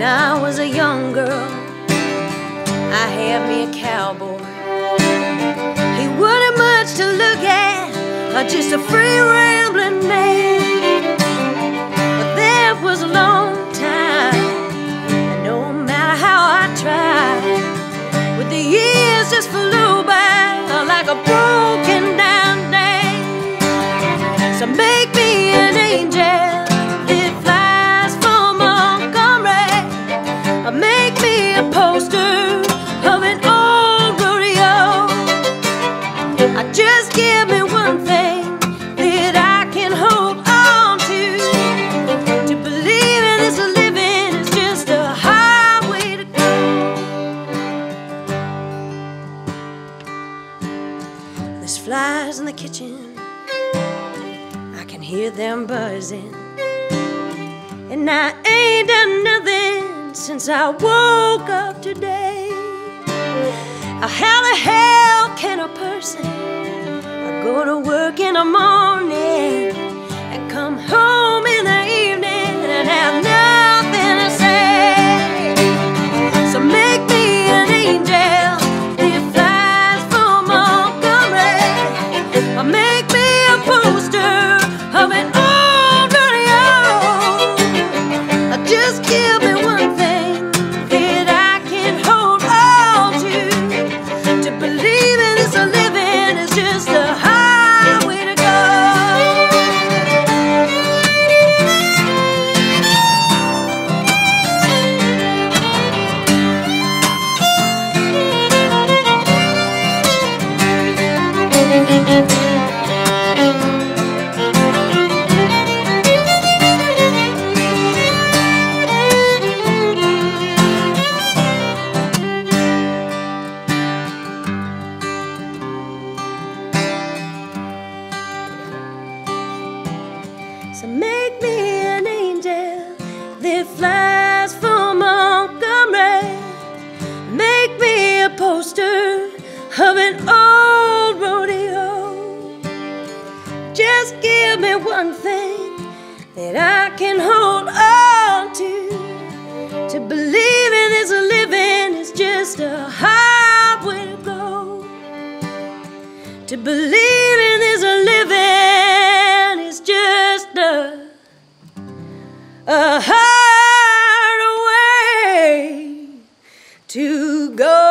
When I was a young girl, I had me a cowboy. He wasn't much to look at, just a free rambling man. Give me one thing that I can hold on to. To believe in this living is just a to go. There's flies in the kitchen. I can hear them buzzing. And I ain't done nothing since I woke up today. How the hell can a person go to work in the morning So make me an angel that flies from Montgomery. Make me a poster of an old rodeo. Just give me one thing that I can hold on to. To believe in this living is just a highway to go. To believe in this to go.